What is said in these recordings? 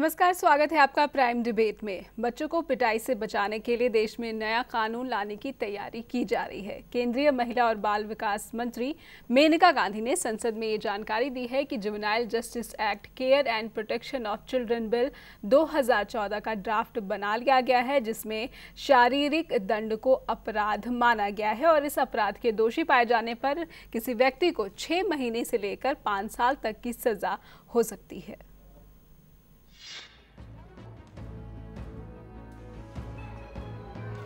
नमस्कार, स्वागत है आपका प्राइम डिबेट में। बच्चों को पिटाई से बचाने के लिए देश में नया कानून लाने की तैयारी की जा रही है। केंद्रीय महिला और बाल विकास मंत्री मेनका गांधी ने संसद में ये जानकारी दी है कि juvenile justice act care and protection of children bill 2014 का ड्राफ्ट बना लिया गया है, जिसमें शारीरिक दंड को अपराध माना गया है और इस अपराध के दोषी पाए जाने पर किसी व्यक्ति को छह महीने से लेकर पाँच साल तक की सजा हो सकती है।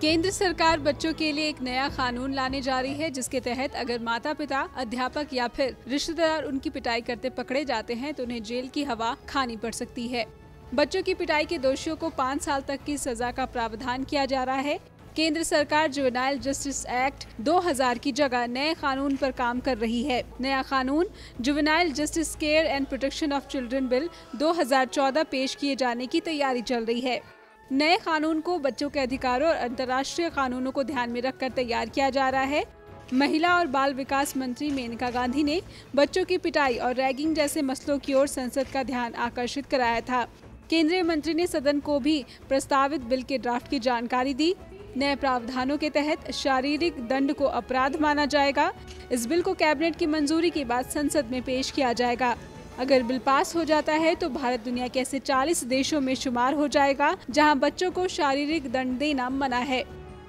केंद्र सरकार बच्चों के लिए एक नया कानून लाने जा रही है, जिसके तहत अगर माता पिता अध्यापक या फिर रिश्तेदार उनकी पिटाई करते पकड़े जाते हैं तो उन्हें जेल की हवा खानी पड़ सकती है। बच्चों की पिटाई के दोषियों को पाँच साल तक की सजा का प्रावधान किया जा रहा है। केंद्र सरकार जुवेनाइल जस्टिस एक्ट 2000 की जगह नए कानून पर काम कर रही है। नया कानून juvenile justice care and protection of children bill 2014 पेश किए जाने की तैयारी चल रही है। नए कानून को बच्चों के अधिकारों और अंतर्राष्ट्रीय कानूनों को ध्यान में रखकर तैयार किया जा रहा है। महिला और बाल विकास मंत्री मेनका गांधी ने बच्चों की पिटाई और रैगिंग जैसे मसलों की ओर संसद का ध्यान आकर्षित कराया था। केंद्रीय मंत्री ने सदन को भी प्रस्तावित बिल के ड्राफ्ट की जानकारी दी। नए प्रावधानों के तहत शारीरिक दंड को अपराध माना जाएगा। इस बिल को कैबिनेट की मंजूरी के बाद संसद में पेश किया जाएगा। अगर बिल पास हो जाता है तो भारत दुनिया के ऐसे 40 देशों में शुमार हो जाएगा, जहाँ बच्चों को शारीरिक दंड देना मना है।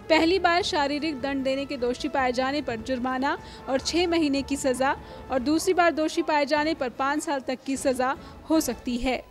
पहली बार शारीरिक दंड देने के दोषी पाए जाने पर जुर्माना और छह महीने की सजा और दूसरी बार दोषी पाए जाने पर पाँच साल तक की सजा हो सकती है।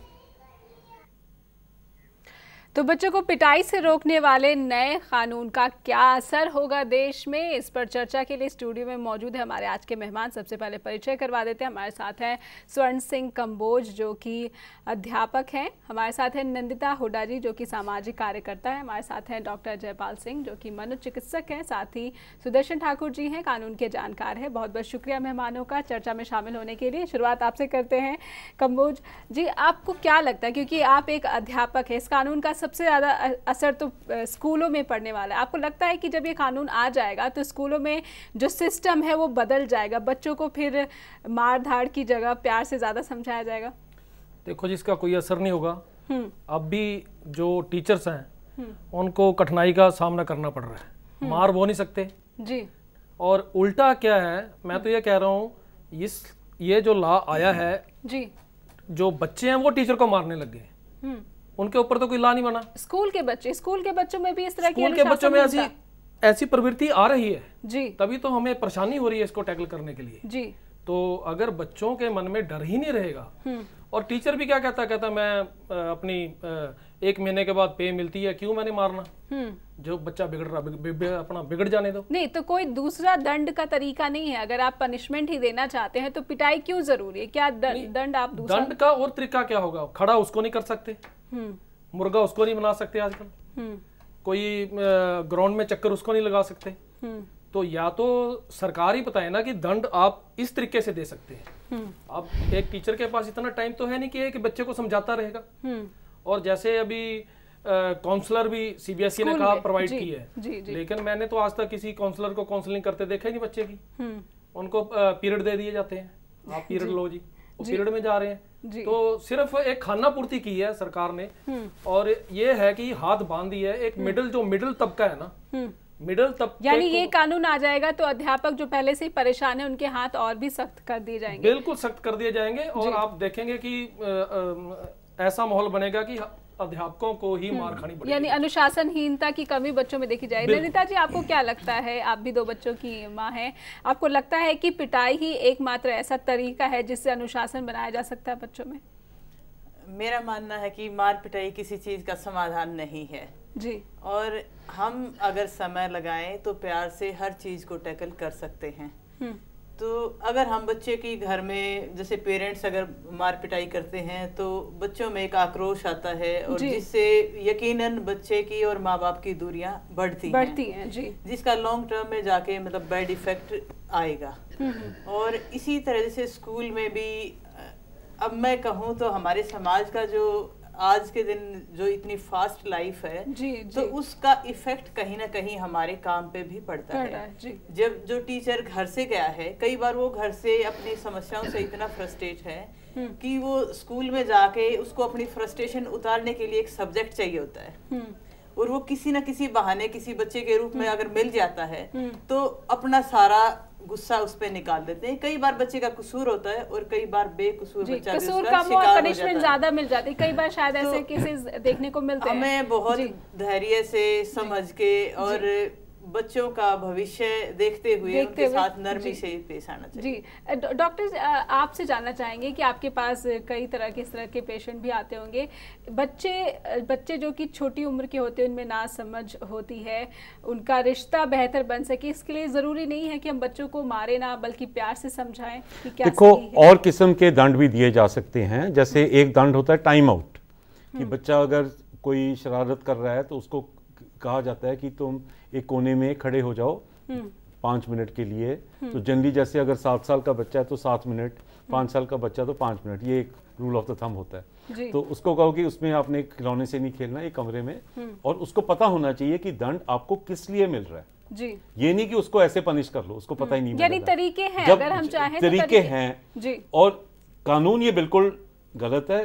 तो बच्चों को पिटाई से रोकने वाले नए कानून का क्या असर होगा देश में? इस पर चर्चा के लिए स्टूडियो में मौजूद है हमारे आज के मेहमान। सबसे पहले परिचय करवा देते हैं। हमारे साथ हैं स्वर्ण सिंह कंबोज, जो कि अध्यापक हैं। हमारे साथ हैं नंदिता हुडा जी जो कि सामाजिक कार्यकर्ता है। हमारे साथ हैं डॉक्टर जयपाल सिंह, जो कि मनोचिकित्सक हैं। साथ ही सुदर्शन ठाकुर जी हैं, कानून के जानकार हैं। बहुत बहुत शुक्रिया मेहमानों का चर्चा में शामिल होने के लिए। शुरुआत आपसे करते हैं। कंबोज जी, आपको क्या लगता है? क्योंकि आप एक अध्यापक है। इस कानून का सबसे ज़्यादा असर तो स्कूलों में पड़ने वाला है। आपको लगता है कि जब ये कानून आ जाएगा तो स्कूलों में जो सिस्टम है वो बदल जाएगा? बच्चों को फिर मार धाड़ की जगह प्यार से ज़्यादा समझाया जाएगा? देखो जिसका कोई असर नहीं होगा। हम्म, अब भी जो टीचर्स हैं हम्म। उनको कठिनाई का सामना करना पड़ रहा है। मार वो नहीं सकते। जी। और उल्टा क्या है मैं तो ये कह रहा हूँ इस ये जो लॉ आया है जी। जो बच्चे हैं वो टीचर को मारने लग गए। हम्म। उनके ऊपर तो कोई ला नहीं बना। स्कूल के बच्चे स्कूल के बच्चों में भी इस तरह स्कूल के बच्चों में ऐसी ऐसी प्रवृत्ति आ रही है जी। तभी तो हमें परेशानी हो रही है इसको टैकल करने के लिए। जी। तो अगर बच्चों के मन में डर ही नहीं रहेगा और टीचर भी क्या कहता कहता मैं अपनी एक महीने के बाद पे मिलती है क्यों मैंने मारना? हम्म। जो बच्चा बिगड़ रहा बिग- बिग- अपना बिगड़ जाने दो। नहीं तो कोई दूसरा दंड का तरीका नहीं है। अगर आप पनिशमेंट ही देना चाहते हैं तो पिटाई क्यों ज़रूरी है? क्या द- दंड आप दूसरा दंड का और तरीका क्या होगा? खड़ा उसको नहीं कर सकते। हम्म। मुर्गा उसको नहीं बना सकते आजकल। हम्म। कोई ग्राउंड में चक्कर उसको नहीं लगा सकते। तो या तो सरकार ही बताए ना कि दंड आप इस तरीके से दे सकते हैं। अब एक टीचर के पास इतना टाइम तो है नहीं कि एक बच्चे को समझाता रहेगा। हम्म। और जैसे अभी काउंसलर भी सीबीएसई ने कहा प्रोवाइड की है। जी जी। लेकिन मैंने तो आज तक किसी काउंसलर को काउंसलिंग करते देखा ही नहीं बच्चे की। हम्म। उनको पीरियड दे दिए जाते हैं। आप पीरियड लो जी। पीरियड में जा रहे हैं। तो सिर्फ़ एक खाना पूर्ति की है सरकार ने। हम्म। और ये है कि हाथ बाँध दी है। एक मिडिल जो मिडिल तबका है ना हम्म। मिडिल तबके यानी ये कानून आ जाएगा तो अध्यापक जो पहले से ही परेशान है उनके हाथ और भी सख्त कर दिए जाएँगे। बिल्कुल सख्त कर दिए जाएँगे और आप देखेंगे कि ऐसा माहौल बनेगा कि अध्यापकों को ही मार खानी पड़ेगी। यानी अनुशासनहीनता की कमी बच्चों में देखी जाएगी नैनिता जी आपको क्या लगता है? आप भी दो बच्चों की माँ हैं। आपको लगता है कि पिटाई ही एकमात्र ऐसा तरीका है जिससे अनुशासन बनाया जा सकता है बच्चों में? मेरा मानना है कि मार पिटाई किसी चीज़ का समाधान नहीं है। जी। और हम अगर समय लगाएँ तो प्यार से हर चीज़ को टैकल कर सकते हैं। हम्म। तो अगर हम बच्चे की घर में जैसे पेरेंट्स अगर मार पिटाई करते हैं तो बच्चों में एक आक्रोश आता है और। जिससे यकीनन बच्चे की और माँ बाप की दूरियाँ बढ़ती बढ़ती हैं जी। जिसका लॉन्ग टर्म में जाके मतलब बैड इफ़ेक्ट आएगा। हम्म। और इसी तरह से स्कूल में भी अब मैं कहूँ तो हमारे समाज का जो आज के दिन जो इतनी फास्ट लाइफ है जी जी. तो उसका इफ़ेक्ट कहीं ना कहीं हमारे काम पे भी पड़ता है। जी। जब जो टीचर घर से गया है कई बार वो घर से अपनी समस्याओं से इतना फ्रस्ट्रेट है कि वो स्कूल में जाके उसको अपनी फ्रस्ट्रेशन उतारने के लिए एक सब्जेक्ट चाहिए होता है। और वो किसी ना किसी बहाने किसी बच्चे के रूप में अगर मिल जाता है तो अपना सारा गुस्सा उस पर निकाल देते हैं। कई बार बच्चे का कसूर होता है और कई बार बेकसूर बच्चा कसूर कम और पनिशमेंट ज़्यादा मिल जाती है। कई बार शायद तो ऐसे केसेस देखने को मिलते हैं। हमें बहुत धैर्य से समझ के और बच्चों का भविष्य देखते हुए देखते उनके हुए, साथ नरमी जी। से पेश आना चाहिए। डॉ- डॉक्टर आपसे जानना चाहेंगे कि आपके पास कई तरह के इस तरह के पेशेंट भी आते होंगे। बच्चे बच्चे जो कि छोटी उम्र के होते हैं उनमें ना समझ होती है उनका रिश्ता बेहतर बन सके इसके लिए ज़रूरी नहीं है कि हम बच्चों को मारे ना बल्कि प्यार से समझाएँ कि क्या देखो और किस्म के दंड भी दिए जा सकते हैं। जैसे एक दंड होता है टाइम आउट कि बच्चा अगर कोई शरारत कर रहा है तो उसको कहा जाता है कि तुम एक कोने में खड़े हो जाओ पाँच मिनट के लिए। तो जनरली जैसे अगर सात साल का बच्चा है तो सात मिनट पाँच साल का बच्चा तो पाँच मिनट ये एक रूल ऑफ़ द थम होता है। तो उसको कहो कि उसमें आपने खिलौने से नहीं खेलना एक कमरे में। और उसको पता होना चाहिए कि दंड आपको किस लिए मिल रहा है। जी। ये नहीं कि उसको ऐसे पनिश कर लो उसको पता ही नहीं यानी तरीके हैं अगर हम चाहें तो तरीके तरीके- हैं जी। और कानून ये बिल्कुल गलत है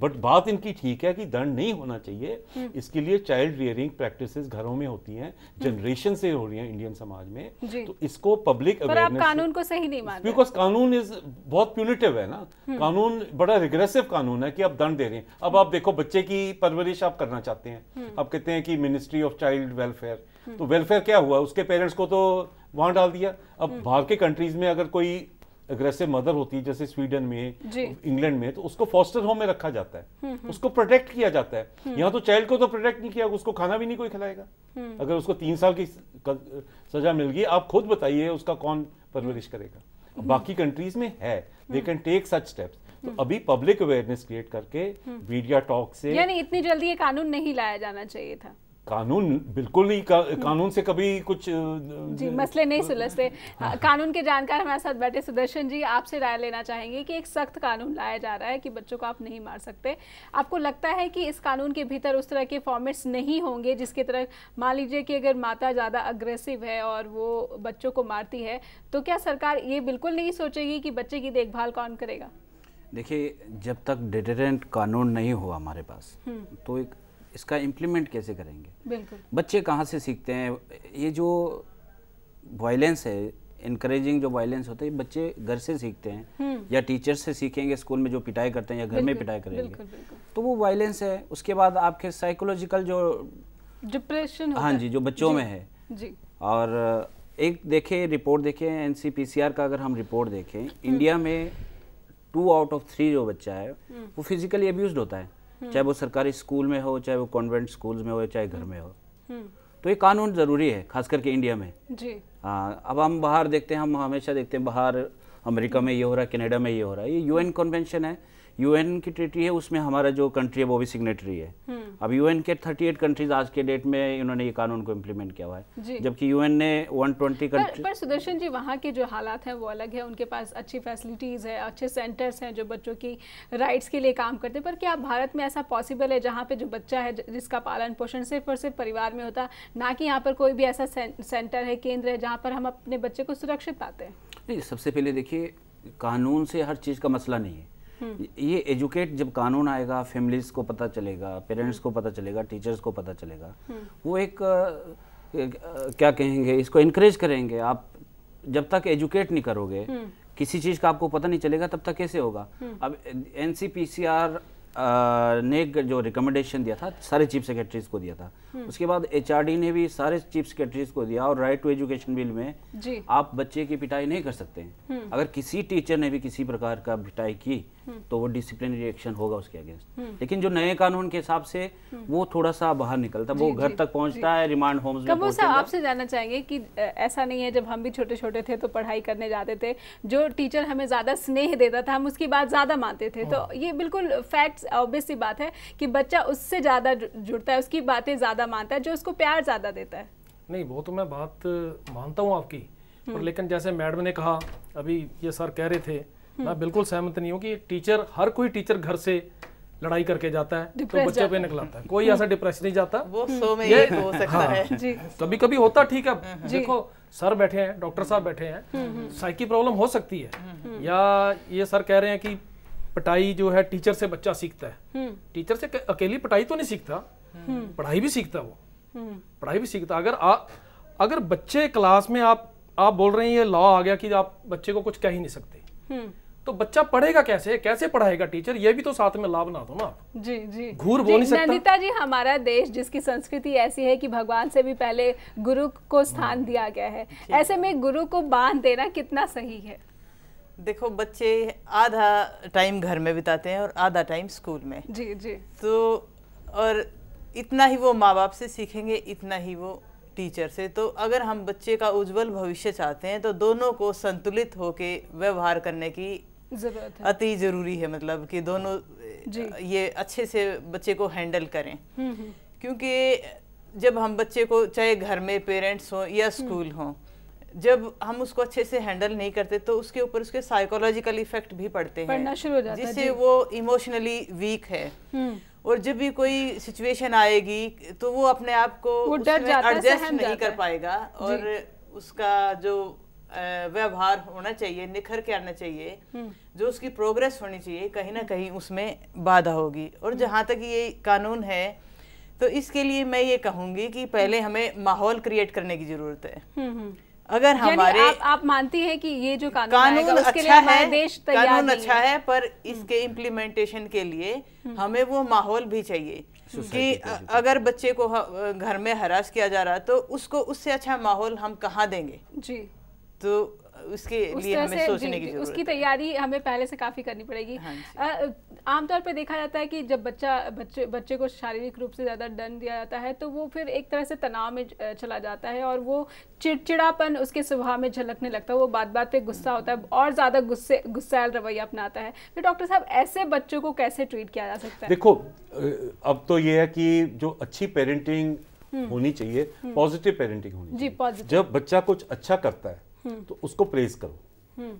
बट बात इनकी ठीक है कि दंड नहीं होना चाहिए। इसके लिए चाइल्ड रियरिंग प्रैक्टिसेस घरों में होती हैं जनरेशन से हो रही हैं इंडियन समाज में। तो इसको पब्लिक पर आप कानून को सही नहीं मानते। बिकॉज़ कानून इज़ बहुत प्यूनिटिव है ना। कानून बड़ा रिग्रेसिव कानून है कि आप दंड दे रहे हैं। अब आप देखो बच्चे की परवरिश आप करना चाहते हैं। आप कहते हैं कि मिनिस्ट्री ऑफ़ चाइल्ड वेलफेयर तो वेलफेयर क्या हुआ? उसके पेरेंट्स को तो वहाँ डाल दिया। अब बाहर के कंट्रीज़ में अगर कोई अग्रेसिव मदर होती है जैसे स्वीडन में इंग्लैंड में तो उसको फॉस्टर होम में रखा जाता है। उसको प्रोटेक्ट किया जाता है। यहाँ तो चाइल्ड को तो प्रोटेक्ट नहीं किया उसको खाना भी नहीं कोई खिलाएगा। अगर उसको तीन साल की सजा मिल गई आप खुद बताइए उसका कौन परवरिश करेगा। बाकी कंट्रीज़ में है। They can take such steps तो अभी पब्लिक अवेयरनेस क्रिएट करके मीडिया टॉक से यानी इतनी जल्दी ये कानून नहीं लाया जाना चाहिए था। कानून बिल्कुल नहीं का, कानून से कभी कुछ जी मसले नहीं सुलझते। हाँ, कानून के जानकार हमारे साथ बैठे सुदर्शन जी आपसे राय लेना चाहेंगे कि एक सख्त कानून लाया जा रहा है कि बच्चों को आप नहीं मार सकते। आपको लगता है कि इस कानून के भीतर उस तरह के फॉर्मेट्स नहीं होंगे जिसके तरह मान लीजिए कि अगर माता ज़्यादा अग्रेसिव है और वो बच्चों को मारती है तो क्या सरकार ये बिल्कुल नहीं सोचेगी कि बच्चे की देखभाल कौन करेगा? देखिए जब तक डिटरेंट कानून नहीं हुआ हमारे पास तो एक इसका इम्प्लीमेंट कैसे करेंगे? बिल्कुल। बच्चे कहाँ से सीखते हैं? ये जो वायलेंस है इनकरेजिंग जो वायलेंस होता है बच्चे घर से सीखते हैं। या टीचर से सीखेंगे स्कूल में जो पिटाई करते हैं या घर में पिटाई करेंगे। बिल्कुल, बिल्कुल। तो वो वायलेंस है। उसके बाद आपके साइकोलॉजिकल जो डिप्रेशन हाँ जी जो बच्चों में है। जी। और एक देखें रिपोर्ट देखें एनसीपीसीआर का अगर हम रिपोर्ट देखें इंडिया में टू आउट ऑफ़ थ्री जो बच्चा है वो फिजिकली अब्यूज होता है। चाहे वो सरकारी स्कूल में हो चाहे वो कॉन्वेंट स्कूल में हो चाहे घर में हो। तो ये कानून ज़रूरी है खास करके इंडिया में। जी। हाँ अब हम बाहर देखते हैं हम हमेशा देखते हैं बाहर अमेरिका में ये हो रहा है कनाडा में ये हो रहा है। ये यूएन कन्वेंशन है यूएन की ट्रीटी है उसमें हमारा जो कंट्री है वो भी सिग्नेटरी है। अब यूएन के 38 कंट्रीज़ आज के डेट में इन्होंने ये कानून को इम्प्लीमेंट किया हुआ है। जबकि यूएन ने 120 पर, कंट्री पर पर सुदर्शन जी वहाँ के जो हालात हैं वो अलग है। उनके पास अच्छी फैसिलिटीज़ है अच्छे सेंटर्स हैं जो बच्चों की राइट्स के लिए काम करते हैं। पर क्या भारत में ऐसा पॉसिबल है जहाँ पे जो बच्चा है जिसका पालन पोषण सिर्फ़ और सिर्फ़ परिवार में होता ना कि यहाँ पर कोई भी ऐसा सेंटर है केंद्र है जहाँ पर हम अपने बच्चे को सुरक्षित पाते हैं? नहीं सबसे पहले देखिए कानून से हर चीज़ का मसला नहीं है। ये एजुकेट जब कानून आएगा फैमिलीज़ को पता चलेगा पेरेंट्स को पता चलेगा टीचर्स को पता चलेगा वो एक क्या कहेंगे इसको इनक्रेज करेंगे। आप जब तक एजुकेट नहीं करोगे किसी चीज़ का आपको पता नहीं चलेगा तब तक कैसे होगा? अब एनसीपीसीआर ने जो रिकमेंडेशन दिया था सारे चीफ सेक्रेटरीज को दिया था। उसके बाद एचआरडी ने भी सारे चीफ सेक्रेटरीज को दिया और राइट टू एजुकेशन बिल में जी। आप बच्चे की पिटाई नहीं कर सकते। हैं अगर किसी टीचर ने भी किसी प्रकार का पिटाई की तो वो डिसिप्लिनरी एक्शन होगा उसके अगेंस्ट लेकिन जो नए कानून के हिसाब से वो थोड़ा सा बाहर निकलता है वो घर तक पहुँचता है रिमांड होम्स में कमो साहब आपसे जानना चाहेंगे कि ऐसा नहीं है जब हम भी छोटे छोटे थे तो पढ़ाई करने जाते थे जो टीचर हमें ज़्यादा स्नेह देता था हम उसकी बात ज़्यादा मानते थे। तो ये बिल्कुल फैक्ट्स ऑब्वियस सी बात है कि बच्चा उससे ज़्यादा जुड़ता है उसकी बातें ज़्यादा मानता है जो उसको प्यार ज़्यादा देता है। नहीं वो तो मैं बात मानता हूँ आपकी पर लेकिन जैसे मैडम ने कहा अभी ये सर कह रहे थे मैं बिल्कुल सहमत नहीं हूँ कि टीचर हर कोई टीचर घर से लड़ाई करके जाता है तो बच्चे पे निकलाता है। कोई ऐसा डिप्रेस नहीं जाता। वो सौ में ये- हो सकता है। जी। कभी कभी होता ठीक है। देखो सर बैठे हैं डॉक्टर साहब बैठे हैं। साइकी प्रॉब्लम हो सकती है। या ये सर कह रहे हैं कि पटाई जो है टीचर से बच्चा सीखता है। हम्म। टीचर से अकेली पटाई तो नहीं सीखता। पढ़ाई भी सीखता वो। हम्म। पढ़ाई भी सीखता। अगर आ, अगर बच्चे क्लास में आप आप बोल रहे हैं ये लॉ आ गया कि आप बच्चे को कुछ कह ही नहीं सकते। हम्म। तो बच्चा पढ़ेगा कैसे? कैसे पढ़ाएगा टीचर ये भी तो साथ में ला बना दो ना आप। जी जी। घूर बोल नहीं सकता। नंदिता जी हमारा देश जिसकी संस्कृति ऐसी है कि भगवान से भी पहले गुरु को स्थान दिया गया है ऐसे में गुरु को बाँध देना कितना सही है? देखो बच्चे आधा टाइम घर में बिताते हैं और आधा टाइम स्कूल में। जी जी। तो और इतना ही वो माँ बाप से सीखेंगे इतना ही वो टीचर से। तो अगर हम बच्चे का उज्जवल भविष्य चाहते हैं तो दोनों को संतुलित होके व्यवहार करने की ज़रूरत है। अति ज़रूरी है मतलब कि दोनों ये अच्छे से बच्चे को हैंडल करें। हम्म हम्म। क्योंकि जब हम बच्चे को चाहे घर में पेरेंट्स हों या स्कूल हों जब हम उसको अच्छे से हैंडल नहीं करते तो उसके ऊपर उसके साइकोलॉजिकल इफ़ेक्ट भी पड़ते हैं। शुरू हो जाता है, जिससे वो इमोशनली वीक है। हम्म। और जब भी कोई सिचुएशन आएगी तो वो अपने आप को एडजस्ट नहीं कर पाएगा और उसका जो व्यवहार होना चाहिए निखर के आना चाहिए हम्म। जो उसकी प्रोग्रेस होनी चाहिए कहीं ना कहीं उसमें बाधा होगी। और जहाँ तक ये कानून है तो इसके लिए मैं ये कहूँगी कि पहले हमें माहौल क्रिएट करने की ज़रूरत है। हम्म हम्म। अगर हमारे आप, आप मानती हैं कि ये जो कानून, कानून उसके अच्छा हमारा है देश कानून अच्छा है। है पर इसके इम्प्लीमेंटेशन के लिए हमें वो माहौल भी चाहिए कि अगर बच्चे को घर में हरास किया जा रहा तो उसको उससे अच्छा माहौल हम कहाँ देंगे? जी। तो उसके उस लिए हमें सोचने जी, की ज़रूरत उसकी तैयारी हमें पहले से काफ़ी करनी पड़ेगी। हाँ आमतौर पर देखा जाता है कि जब बच्चा बच्चे बच्चे को शारीरिक रूप से ज़्यादा दंड दिया जाता है तो वो फिर एक तरह से तनाव में चला जाता है और वो चिड़चिड़ापन उसके स्वभाव में झलकने लगता है। वो बात बात पे गुस्सा होता है और ज़्यादा गुस्से गुस्सैल रवैया अपनाता है। तो डॉक्टर साहब ऐसे बच्चों को कैसे ट्रीट किया जा सकता है? देखो अब तो ये है कि जो अच्छी पेरेंटिंग होनी चाहिए पॉजिटिव पेरेंटिंग होनी जी, चाहिए। positive। जब बच्चा कुछ अच्छा करता है तो उसको प्रेज करो।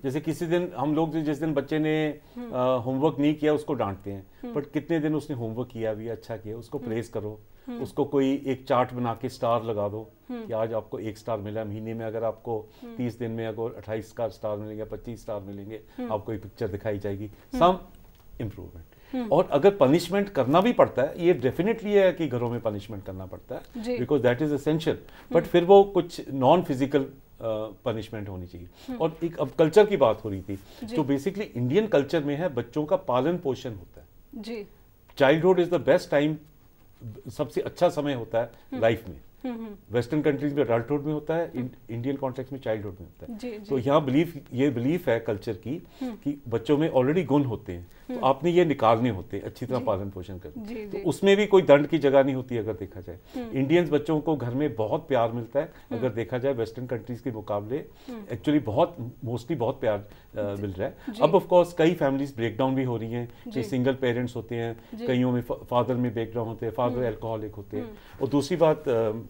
जैसे किसी दिन हम लोग जिस दिन बच्चे ने होमवर्क नहीं किया उसको डांटते हैं। बट कितने दिन उसने होमवर्क किया भी अच्छा किया उसको प्रेज करो। उसको कोई एक चार्ट बना के स्टार लगा दो कि आज आपको एक स्टार मिला महीने में अगर आपको तीस दिन में अगर अट्ठाईस का स्टार मिलेंगे पच्चीस स्टार मिलेंगे आपको एक पिक्चर दिखाई जाएगी। सम इम्प्रूवमेंट और अगर पनिशमेंट करना भी पड़ता है ये डेफिनेटली है कि घरों में पनिशमेंट करना पड़ता है because that is essential but फिर वो कुछ नॉन फ़िज़िकल पनिशमेंट होनी चाहिए। और एक अब कल्चर की बात हो रही थी तो बेसिकली इंडियन कल्चर में है बच्चों का पालन पोषण होता है। जी। Childhood is the best time सबसे अच्छा समय होता है लाइफ में। वेस्टर्न कंट्रीज़ में अडल्टहुड में होता है इंडियन कॉन्टेक्स्ट में चाइल्डहुड में होता है। जी जी. तो यहाँ बिलीफ ये बिलीफ है कल्चर की कि बच्चों में ऑलरेडी गुण होते हैं तो आपने ये निकालने होते हैं अच्छी तरह पालन पोषण जी। तो उसमें भी कोई दंड की जगह नहीं होती अगर देखा जाए। इंडियंस बच्चों को घर में बहुत प्यार मिलता है अगर देखा जाए वेस्टर्न कंट्रीज़ के मुकाबले एक्चुअली बहुत मोस्टली बहुत प्यार मिल रहा है। अब ऑफकोर्स कई फैमिलीज़ ब्रेक डाउन भी हो रही हैं कि सिंगल पेरेंट्स होते हैं कईयों में फादर में ब्रेक डाउन होते हैं फादर एल्कोहलिक होते हैं। और दूसरी बात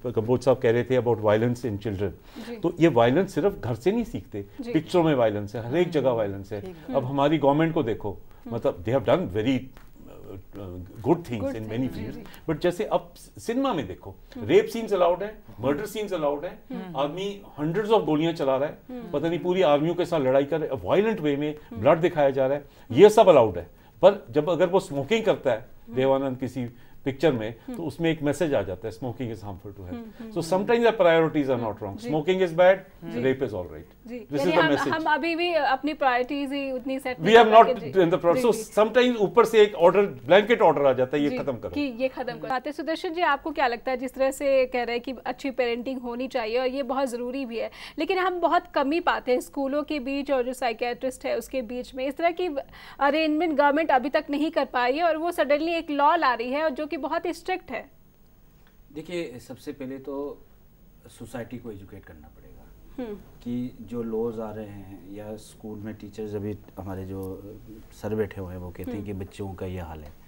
कंबोज साहब कह रहे थे अबाउट वायलेंस इन चिल्ड्रन तो ये वायलेंस सिर्फ़ घर से नहीं सीखते पिक्चरों में वायलेंस है हर एक जगह वायलेंस है। अब हमारी गवर्नमेंट को देखो मतलब they have done very good things in many ji. But जैसे अब सिनेमा में देखो रेप सीन्स अलाउड है मर्डर सीन्स अलाउड है आदमी हंड्रेड्स ऑफ़ गोलियाँ चला रहा है पता नहीं पूरी आर्मियों के साथ लड़ाई कर रहा है वायलेंट वे में ब्लड दिखाया जा रहा है ये सब अलाउड है। पर जब अगर वो स्मोकिंग करता है देवानंद किसी पिक्चर में तो उसमें एक मैसेज आ जाता है smoking is harmful to health so sometimes the priorities are not wrong smoking is bad rape is alright this is the message हम अभी भी अपनी प्रायोरिटीज ही उतनी set we have not in the process sometimes ऊपर से एक order blanket order आ जाता है ये खत्म करो। कि ये खत्म करो। बातें सुदर्शन जी आपको क्या लगता है जिस तरह से कह रहे हैं कि अच्छी पेरेंटिंग होनी चाहिए और ये बहुत ज़रूरी भी है लेकिन हम बहुत कमी पाते हैं स्कूलों के बीच और जो साइकेट्रिस्ट है उसके बीच में। इस तरह की अरेंजमेंट गवर्नमेंट अभी तक नहीं कर पाई है और वो सडनली एक लॉ ला रही है और जो कि बहुत स्ट्रिक्ट है। देखिए सबसे पहले तो सोसाइटी को एजुकेट करना पड़ेगा हम्म, कि जो लॉज आ रहे हैं या स्कूल में टीचर्स अभी हमारे जो सर बैठे हुए हैं वो कहते हैं कि बच्चों का ये हाल है।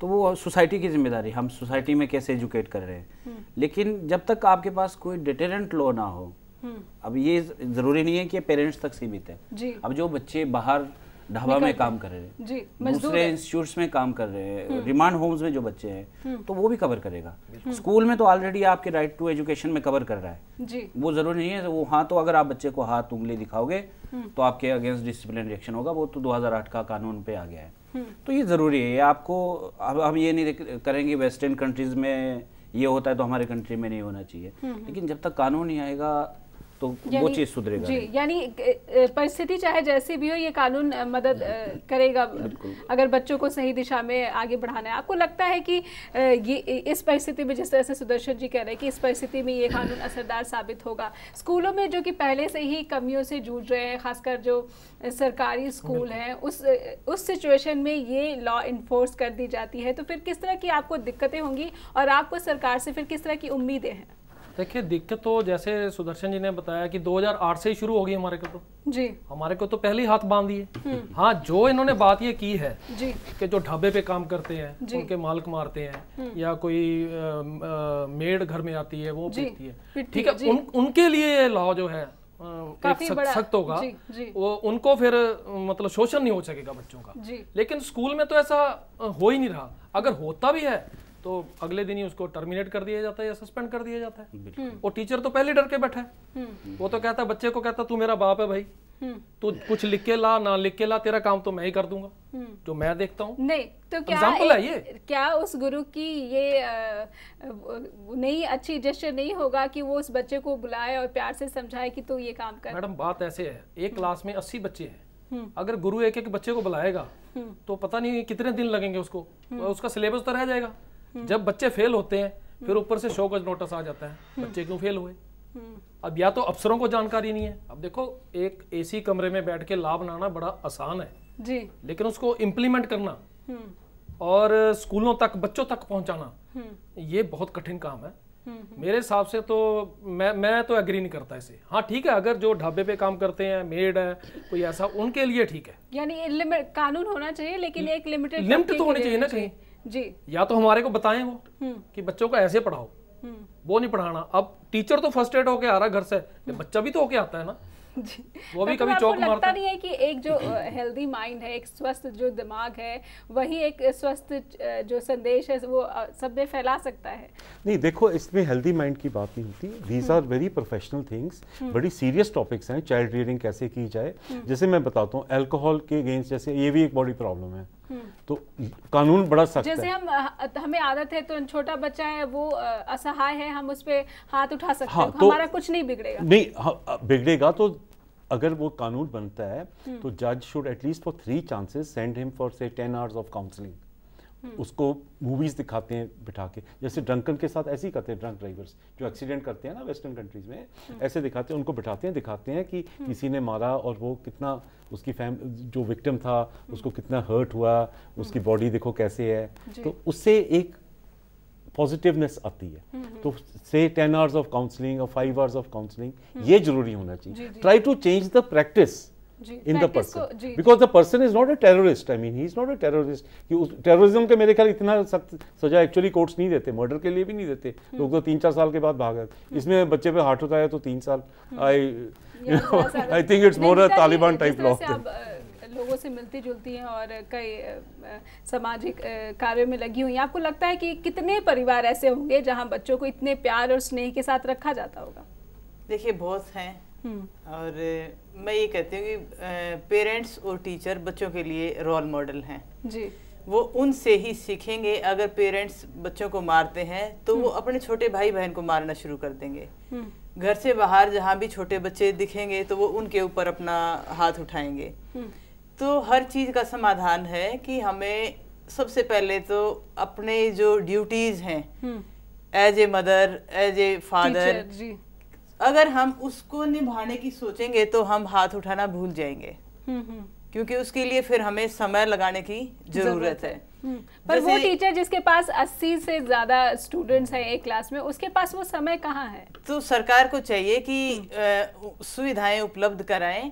तो वो सोसाइटी की ज़िम्मेदारी हम सोसाइटी में कैसे एजुकेट कर रहे हैं? लेकिन जब तक आपके पास कोई डिटेरेंट लॉ ना हो हम्म, अब ये ज़रूरी नहीं है कि पेरेंट्स तक सीमित है। अब जो बच्चे बाहर ढाबा में काम कर रहे हैं। दूसरे। इंस्टीट्यूट्स में काम कर रहे हैं। रिमांड होम्स में जो बच्चे हैं तो वो भी कवर करेगा। स्कूल में तो ऑलरेडी आपके राइट टू एजुकेशन में कवर कर रहा है। जी। वो ज़रूरी नहीं है वो हाँ तो अगर आप बच्चे को हाथ उंगली दिखाओगे तो आपके अगेंस्ट डिसिप्लिन रिएक्शन होगा। वो तो 2008 का कानून पे आ गया है। तो ये ज़रूरी है। आपको अब हम ये नहीं करेंगे वेस्टर्न कंट्रीज़ में ये होता है तो हमारे कंट्री में नहीं होना चाहिए। लेकिन जब तक कानून नहीं आएगा तो वो चीज़ सुधरेगा जी यानी परिस्थिति चाहे जैसी भी हो ये कानून मदद करेगा। अगर बच्चों को सही दिशा में आगे बढ़ाना है। आपको लगता है कि ये इस परिस्थिति में जिस तरह से सुदर्शन जी कह रहे हैं कि इस परिस्थिति में ये कानून असरदार साबित होगा? स्कूलों में जो कि पहले से ही कमियों से जूझ रहे हैं खासकर जो सरकारी स्कूल हैं उस उस सिचुएशन में ये लॉ इन्फोर्स कर दी जाती है। तो फिर किस तरह की आपको दिक्कतें होंगी और आपको सरकार से फिर किस तरह की उम्मीदें हैं? देखिए दिक्कत तो जैसे सुदर्शन जी ने बताया कि 2008 से ही शुरू हो गई हमारे को तो। जी। हमारे को तो पहले ही हाथ बाँध दिए। हाँ जो इन्होंने बात ये की है जी। कि जो ढाबे पे काम करते हैं उनके मालिक मारते हैं या कोई मेड घर में आती है वो पीटती है ठीक है, उन, उनके लिए ये लॉ जो है सख्त होगा। वो उनको फिर मतलब शोषण नहीं हो सकेगा बच्चों का। लेकिन स्कूल में तो ऐसा हो ही नहीं रहा। अगर होता भी है तो अगले दिन ही उसको टर्मिनेट कर दिया जाता है या सस्पेंड कर दिया जाता है। वो टीचर तो पहले डर के बैठा है। वो तो कहता है बच्चे को कहता तू मेरा बाप है भाई। तू कुछ लिख के ला ना लिख के ला तेरा काम तो मैं ही कर दूँगा। जो मैं देखता हूँ। नहीं तो क्या है एक- क्या उस गुरु की ये नहीं अच्छी जेस्चर नहीं होगा कि वो उस बच्चे को बुलाए और प्यार से समझाए कि तू ये काम कर। मैडम बात ऐसे है। एक क्लास में अस्सी बच्चे हैं। अगर गुरु एक एक बच्चे को बुलाएगा तो पता नहीं कितने दिन लगेंगे उसको। उसका सिलेबस तो रह जाएगा। जब बच्चे फेल होते हैं फिर ऊपर से शोकज नोटिस आ जाता है बच्चे क्यों फेल हुए? अब या तो अफसरों को जानकारी नहीं है। अब देखो एक एसी कमरे में बैठ के लाभ बनाना बड़ा आसान है। जी। लेकिन उसको इम्प्लीमेंट करना और स्कूलों तक बच्चों तक पहुंचाना ये बहुत कठिन काम है। मेरे हिसाब से तो मैं मैं तो एग्री नहीं करता इसे। हाँ ठीक है अगर जो ढाबे पे काम करते हैं मेड है कोई ऐसा उनके लिए ठीक है। यानी कानून होना चाहिए लेकिन एक लिमिटेड लिमिट तो होनी चाहिए ना कहीं। जी। या तो हमारे को बताएँ वो कि बच्चों को ऐसे पढ़ाओ। वो नहीं पढ़ाना। अब टीचर तो फ़र्स्ट एड होके आ रहा है घर से। बच्चा भी तो होके आता है ना। जी। वो भी कभी चौक लगता मारता नहीं है कि एक जो हेल्दी माइंड है एक स्वस्थ जो दिमाग है वही एक स्वस्थ जो संदेश है वो सब में फैला सकता है? नहीं देखो इसमें हेल्दी माइंड की बात नहीं होती। These are very professional things बड़ी सीरियस टॉपिक्स हैं। चाइल्ड रियरिंग कैसे की जाए? जैसे मैं बताता हूँ एल्कोहल के अगेंस्ट जैसे ये भी एक बड़ी प्रॉब्लम है। तो कानून बड़ा सख्त जैसे हम हमें आदत है तो छोटा बच्चा है वो असहाय है हम उस पर हाथ उठा सकते हाँ, हैं तो- हमारा कुछ नहीं बिगड़ेगा। नहीं हाँ, बिगड़ेगा तो अगर वो कानून बनता है तो जज should at least for three chances send him for say ten hours of counselling उसको मूवीज़ दिखाते हैं बिठा के। जैसे ड्रंकन के साथ ऐसे ही करते हैं ड्रंक ड्राइवर्स जो एक्सीडेंट करते हैं ना वेस्टर्न कंट्रीज़ में ऐसे दिखाते हैं उनको बिठाते हैं दिखाते हैं कि किसी ने मारा और वो कितना उसकी फैम जो विक्टिम था उसको कितना हर्ट हुआ उसकी बॉडी देखो कैसे है। तो उससे एक पॉजिटिवनेस आती है। तो say ten hours of counselling और फाइव आवर्स ऑफ़ काउंसलिंग ये ज़रूरी होना चाहिए। Try to change the practice in the person because the person is not a terrorist I mean he is not a terrorist कि terrorism के मेरे ख्याल इतना सख्त सजा एक्चुअली कोर्ट्स नहीं देते मर्डर के लिए भी नहीं देते। लोग तो तीन चार साल के बाद भाग गए इसमें बच्चे पे हार्ट उठाया तो तीन साल। I I think it's more a Taliban type law लोगों से मिलती जुलती हैं और कई सामाजिक कार्यों में लगी हुई हैं। आपको लगता है कि कितने परिवार ऐसे होंगे जहाँ बच्चों को इतने प्यार और स्नेह के साथ रखा जाता होगा? देखिए बहुत हैं। और मैं ये कहती हूँ कि पेरेंट्स और टीचर बच्चों के लिए रोल मॉडल हैं। जी। वो उनसे ही सीखेंगे अगर पेरेंट्स बच्चों को मारते हैं तो वो अपने छोटे भाई बहन को मारना शुरू कर देंगे। घर से बाहर जहाँ भी छोटे बच्चे दिखेंगे तो वो उनके ऊपर अपना हाथ उठाएँगे। तो हर चीज़ का समाधान है कि हमें सबसे पहले तो अपने जो ड्यूटीज़ हैं as a mother as a father अगर हम उसको निभाने की सोचेंगे तो हम हाथ उठाना भूल जाएँगे। हम्म हम्म। क्योंकि उसके लिए फिर हमें समय लगाने की ज़रूरत है। पर वो टीचर जिसके पास 80 से ज़्यादा स्टूडेंट्स हैं एक क्लास में उसके पास वो समय कहाँ है? तो सरकार को चाहिए कि सुविधाएँ उपलब्ध कराएँ।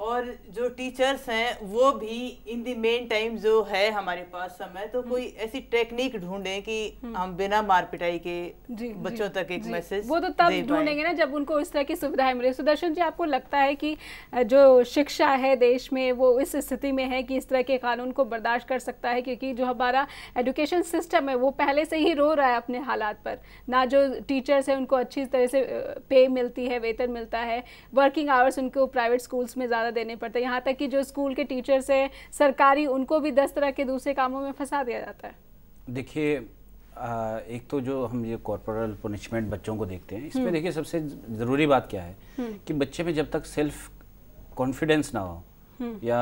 और जो टीचर्स हैं वो भी इन द मेन टाइम जो है हमारे पास समय तो कोई ऐसी टेक्निक ढूंढें कि हम बिना मार पिटाई के जी बच्चों जी, तक एक मैसेज वो तो तब ढूंढेंगे ना जब उनको इस तरह की सुविधाएँ मिले। सुदर्शन जी आपको लगता है कि जो शिक्षा है देश में वो इस स्थिति में है कि इस तरह के कानून को बर्दाश्त कर सकता है? क्योंकि जो हमारा एजुकेशन सिस्टम है वो पहले से ही रो रहा है अपने हालात पर ना जो टीचर्स हैं उनको अच्छी तरह से पे मिलती है वेतन मिलता है वर्किंग आवर्स उनको प्राइवेट स्कूल्स में ज़्यादा देने पड़ते हैं यहाँ तक कि जो स्कूल के टीचर्स हैं सरकारी उनको भी दस तरह के दूसरे कामों में फंसा दिया जाता है देखिए एक तो जो हम ये कॉर्पोरल पनिशमेंट बच्चों को देखते हैं इसमें हम्म। देखिए सबसे ज़रूरी बात क्या है हम्म। कि बच्चे में जब तक सेल्फ कॉन्फिडेंस ना हो हम्म। या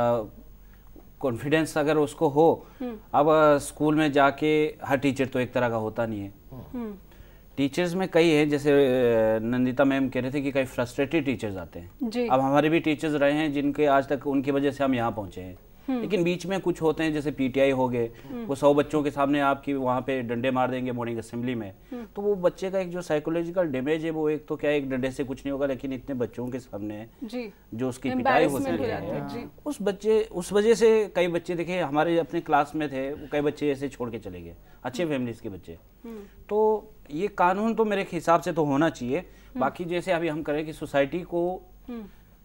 कॉन्फिडेंस अगर उसको हो अब स्कूल में जाके हर टीचर तो एक तरह का होता नहीं है। टीचर्स में कई हैं जैसे नंदिता मैम कह रहे थे कि कई फ्रस्ट्रेटेड टीचर्स आते हैं। अब हमारे भी टीचर्स रहे हैं जिनके आज तक उनकी वजह से हम यहाँ पहुँचे हैं। हम्म। लेकिन बीच में कुछ होते हैं जैसे पीटीआई हो गए हम्म। वो सौ बच्चों के सामने आपकी वहाँ पे डंडे मार देंगे मॉर्निंग असेंबली में। हम्म। तो वो बच्चे का एक जो साइकोलॉजिकल डैमेज है वो एक तो क्या एक डंडे से कुछ नहीं होगा लेकिन इतने बच्चों के सामने जो। उसकी पिटाई होती है उस बच्चे उस वजह से कई बच्चे देखे हमारे अपने क्लास में थे कई बच्चे ऐसे छोड़ के चले गए अच्छे फैमिलीज़ के बच्चे। तो ये कानून तो मेरे हिसाब से तो होना चाहिए बाकी जैसे अभी हम करें कि सोसाइटी को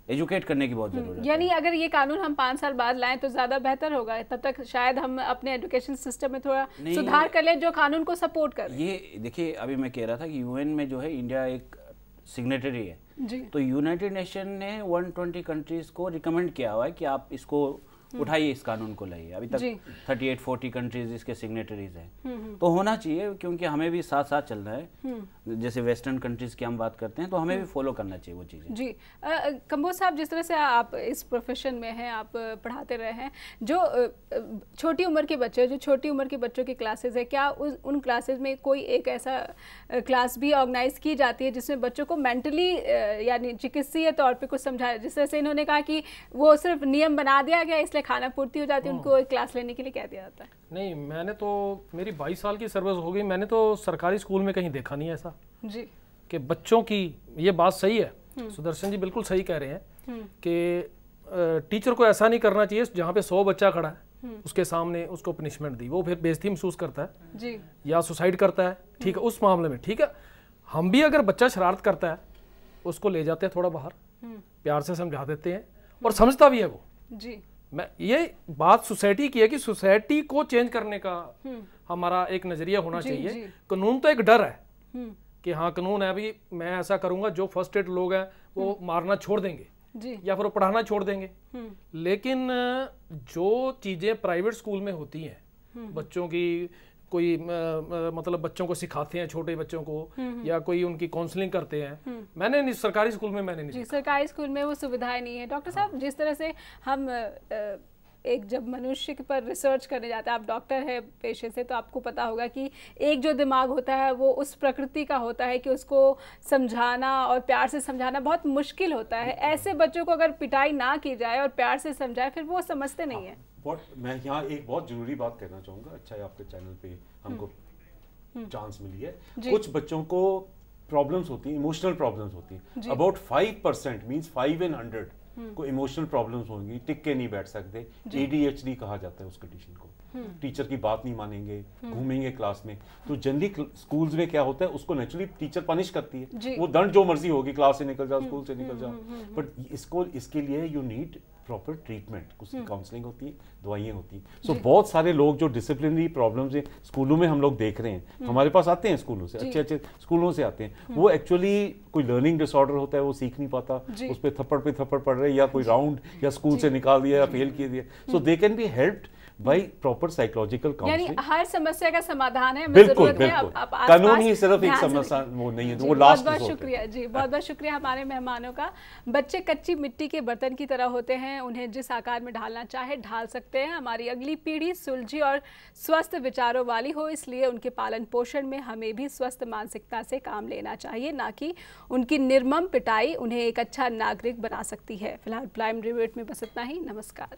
एजुकेट करने की बहुत हम्म, ज़रूरत है यानी अगर ये कानून हम पाँच साल बाद लाएँ तो ज़्यादा बेहतर होगा तब तक शायद हम अपने एजुकेशन सिस्टम में थोड़ा सुधार कर लें जो कानून को सपोर्ट कर ये देखिए अभी मैं कह रहा था कि यूएन में जो है इंडिया एक सिग्नेटरी है जी। तो यूनाइटेड नेशन ने 120 कंट्रीज़ को रिकमेंड किया हुआ है कि आप इसको। उठाइए इस कानून को लाइए। अभी तक थर्टी एट फोर्टी कंट्रीज़ इसके सिग्नेटरीज हैं। हम्म, तो होना चाहिए क्योंकि हमें भी साथ साथ चलना है। जैसे वेस्टर्न कंट्रीज़ की हम बात करते हैं तो हमें भी फॉलो करना चाहिए वो चीज़ें। जी। कंबोज साहब जिस तरह से आप इस प्रोफेशन में हैं आप पढ़ाते रहे हैं जो छोटी उम्र के बच्चे जो छोटी उम्र के बच्चों की क्लासेज है क्या उस उन क्लासेज में कोई एक ऐसा क्लास भी ऑर्गेनाइज की जाती है जिसमें बच्चों को मेंटली यानी चिकित्सीय तौर पर कुछ समझाया जिस तरह से इन्होंने कहा कि वो सिर्फ़ नियम बना दिया गया इसलिए खाना पूर्ति हो जाती है उनको एक क्लास लेने के लिए कह दिया जाता है। नहीं मैंने तो मेरी 22 साल की सर्विस हो गई मैंने तो सरकारी स्कूल में कहीं देखा नहीं ऐसा। जी। कि बच्चों की ये बात सही है हम्म। सुदर्शन जी बिल्कुल सही कह रहे हैं हम्म। कि टीचर को ऐसा नहीं करना चाहिए जहाँ पे सौ बच्चा खड़ा है हम्म। उसके सामने उसको पनिशमेंट दी वो फिर बेजती महसूस करता है जी। या सुसाइड करता है ठीक है उस मामले में ठीक है? हम भी अगर बच्चा शरारत करता है उसको ले जाते हैं थोड़ा बाहर प्यार से समझा देते हैं और समझता भी है वो। जी। मैं ये बात सोसाइटी की है कि सोसाइटी को चेंज करने का हम्म। हमारा एक नज़रिया होना चाहिए कानून तो एक डर है हम्म। कि हाँ कानून है अभी मैं ऐसा करूँगा जो फ़र्स्ट एड लोग हैं वो हम्म। मारना छोड़ देंगे जी। या फिर वो पढ़ाना छोड़ देंगे लेकिन जो चीज़ें प्राइवेट स्कूल में होती हैं बच्चों की कोई मतलब बच्चों को सिखाते हैं छोटे बच्चों को हम्म, हम्म। या कोई उनकी काउंसलिंग करते हैं। हम्म। मैंने नहीं सरकारी स्कूल में मैंने नहीं सरकारी स्कूल में वो सुविधाएँ नहीं है। डॉक्टर साहब जिस तरह से हम एक जब मनुष्य पर रिसर्च करने जाते हैं आप डॉक्टर है पेशे से तो आपको पता होगा कि एक जो दिमाग होता है वो उस प्रकृति का होता है कि उसको समझाना और प्यार से समझाना बहुत मुश्किल होता है। ऐसे बच्चों को अगर पिटाई ना की जाए और प्यार से समझाए फिर वो समझते नहीं है। बहुत मैं यहाँ एक बहुत ज़रूरी बात कहना चाहूँगा। अच्छा है आपके चैनल पे हमको चांस हम्म। मिली है। कुछ बच्चों को प्रॉब्लम्स होती हैं इमोशनल प्रॉब्लम्स होती हैं। About five percent means five in hundred को इमोशनल प्रॉब्लम्स होंगी टिक के नहीं बैठ सकते। एडीएचडी कहा जाता है उस कंडीशन को। Teacher hmm. की बात नहीं मानेंगे हम्म। घूमेंगे क्लास में। तो जनरली स्कूल्स में क्या होता है उसको नेचुरली टीचर पनिश करती है। वो दंड जो मर्ज़ी होगी क्लास से निकल जाओ स्कूल से निकल जाओ। बट इसको इसके लिए यू नीड प्रॉपर ट्रीटमेंट उसकी काउंसलिंग हम्म। होती है दवाइयाँ होती हैं। सो so, बहुत सारे लोग जो डिसिप्लिनरी प्रॉब्लम्स हैं स्कूलों में हम लोग देख रहे हैं। हम्म। हमारे पास आते हैं स्कूलों से अच्छे अच्छे स्कूलों से आते हैं। हम्म। वो एक्चुअली कोई लर्निंग डिसऑर्डर होता है वो सीख नहीं पाता। उस पर थप्पड़ पे थप्पड़ पड़ रहे या कोई राउंड या स्कूल से निकाल दिया या फेल किया दिया। So they can be helped भाई प्रॉपर साइकोलॉजिकल काउंसलिंग हर समस्या का समाधान है बिल्कुल बिल्कुल। कानून ही सिर्फ़ एक समस्या वो नहीं है वो लास्ट बहुत शुक्रिया। जी बहुत बहुत शुक्रिया हमारे मेहमानों का। बच्चे कच्ची मिट्टी के बर्तन की तरह होते हैं उन्हें जिस आकार में ढालना चाहे ढाल सकते हैं। हमारी अगली पीढ़ी सुलझी और स्वस्थ विचारों वाली हो इसलिए उनके पालन पोषण में हमें भी स्वस्थ मानसिकता से काम लेना चाहिए ना कि उनकी निर्मम पिटाई उन्हें एक अच्छा नागरिक बना सकती है। फ़िलहाल प्राइम रिवेट में बस इतना ही। नमस्कार।